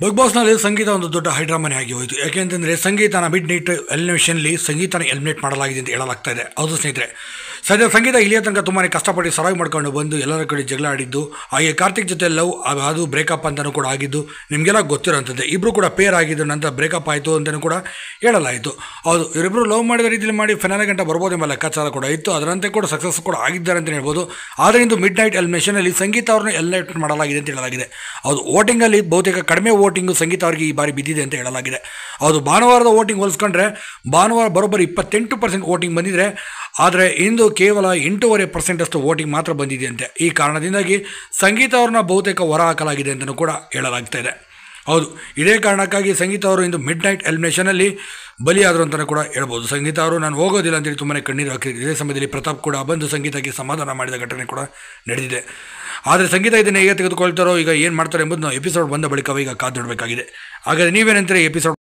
Big ಬಾಸ್ನಲ್ಲಿ ಸಂಗೀತ ಒಂದು ದೊಡ್ಡ ಹೈಡ್ರಾಮನೆ ಆಗಿ ಹೋಯಿತು. ಯಾಕೆಂತಂದರೆ ಸಂಗೀತನ ಮಿಡ್ ನೈಟ್ ಎಲಿಮಿನೇಷನ್ಲಿ ಸಂಗೀತನ ಎಲಿಮಿನೇಟ್ ಮಾಡಲಾಗಿದೆ ಅಂತ ಹೇಳಲಾಗ್ತಾ ಇದೆ. ಹೌದು ಸ್ನೇಹಿತರೆ. ಸದ್ಯ ಸಂಗೀತ ಇಲ್ಲಿಯ ತನಕ ತುಂಬಾ ಕಷ್ಟಪಟ್ಟು ಸರಾಗಿ ಮಾಡ್ಕೊಂಡು ಬಂದು ಎಲ್ಲರ ಕಡೆ ಜಗಳ ಆಡಿದ್ದು, ಹಾಗೆ ಕಾರ್ತಿಕ್ ಜೊತೆ ಲವ್ ಅದು ಬ್ರೇಕಪ್ ಅಂತಲೂ ಕೂಡ ಆಗಿದ್ದು, ನಿಮಗೆಲ್ಲ ಗೊತ್ತಿರೋಂಥದ್ದೇ. ಇಬ್ಬರು ಕೂಡ ಪೇರ್ ಆಗಿದ್ದು ನಂತರ ಬ್ರೇಕಪ್ ಆಯಿತು ಅಂತಲೂ ಕೂಡ ಹೇಳಲಾಯಿತು. ಹೌದು ಇವರಿಬ್ಬರು ಲವ್ ಮಾಡಿದ ರೀತಿಯಲ್ಲಿ ಮಾಡಿ ಫೈನಲ್ ಗಂಟೆ ಬರ್ಬೋದು ಎಂಬ ಲೆಕ್ಕಾಚಾರ ಕೂಡ ಇತ್ತು. ಅದರಂತೆ ಕೂಡ ಸಕ್ಸಸ್ ಕೂಡ ಆಗಿದ್ದಾರೆ ಅಂತ ಹೇಳ್ಬೋದು. ಆದರೆ ಇಂದು ಮಿಡ್ ನೈಟ್ ಎಲಿಮಿನೇಷನಲ್ಲಿ ಸಂಗೀತ ಅವ್ರನ್ನ ಎಲಿಮಿನೇಟ್ ಮಾಡಲಾಗಿದೆ ಅಂತ ಹೇಳಲಾಗಿದೆ. ಹೌದು ವೋಟಿಂಗಲ್ಲಿ ಬಹುತೇಕ ಕಡಿಮೆ ವೋಟಿಂಗು ಸಂಗೀತ ಅವರಿಗೆ ಈ ಬಾರಿ ಬಿದ್ದಿದೆ ಅಂತ ಹೇಳಲಾಗಿದೆ. ಹೌದು, ಭಾನುವಾರದ ವೋಟಿಂಗ್ ಹೋಲಿಸ್ಕೊಂಡ್ರೆ ಭಾನುವಾರ ಬರೋಬ್ಬರಿ ಇಪ್ಪತ್ತೆಂಟು ಪರ್ಸೆಂಟ್ ವೋಟಿಂಗ್ ಬಂದಿದ್ರೆ ಆದರೆ ಇಂದು ಕೇವಲ ಎಂಟೂವರೆ ಪರ್ಸೆಂಟಷ್ಟು ವೋಟಿಂಗ್ ಮಾತ್ರ ಬಂದಿದೆಯಂತೆ. ಈ ಕಾರಣದಿಂದಾಗಿ ಸಂಗೀತ ಅವ್ರನ್ನ ಬಹುತೇಕ ಹೊರ ಹಾಕಲಾಗಿದೆ ಅಂತಲೂ ಕೂಡ ಹೇಳಲಾಗ್ತಾ ಇದೆ. ಹೌದು, ಇದೇ ಕಾರಣಕ್ಕಾಗಿ ಸಂಗೀತ ಅವರು ಇಂದು ಮಿಡ್ ನೈಟ್ ಎಲಿಮಿನೇಷನಲ್ಲಿ ಬಲಿಯಾದರು ಅಂತಲೂ ಕೂಡ ಹೇಳ್ಬೋದು. ಸಂಗೀತ ಅವರು, ನಾನು ಹೋಗೋದಿಲ್ಲ ಅಂತೇಳಿ ತುಂಬಾ ಕಣ್ಣೀರು ಹಾಕಿದ್ರು. ಇದೇ ಸಮಯದಲ್ಲಿ ಪ್ರತಾಪ್ ಕೂಡ ಬಂದು ಸಂಗೀತಕ್ಕೆ ಸಮಾಧಾನ ಮಾಡಿದ ಘಟನೆ ಕೂಡ ನಡೆದಿದೆ. ಆದರೆ ಸಂಗೀತ ಇದನ್ನು ಹೇಗೆ ತೆಗೆದುಕೊಳ್ತಾರೋ, ಈಗ ಏನು ಮಾಡ್ತಾರೆ ಎಂಬುದು ನಾವು ಎಪಿಸೋಡ್ ಬಂದ ಬಳಿಕ ಈಗ ಕಾದಿಡಬೇಕಾಗಿದೆ ಹಾಗಾದರೆ ನೀವೇನಂತಾರೆ ಎಪಿಸೋಡ್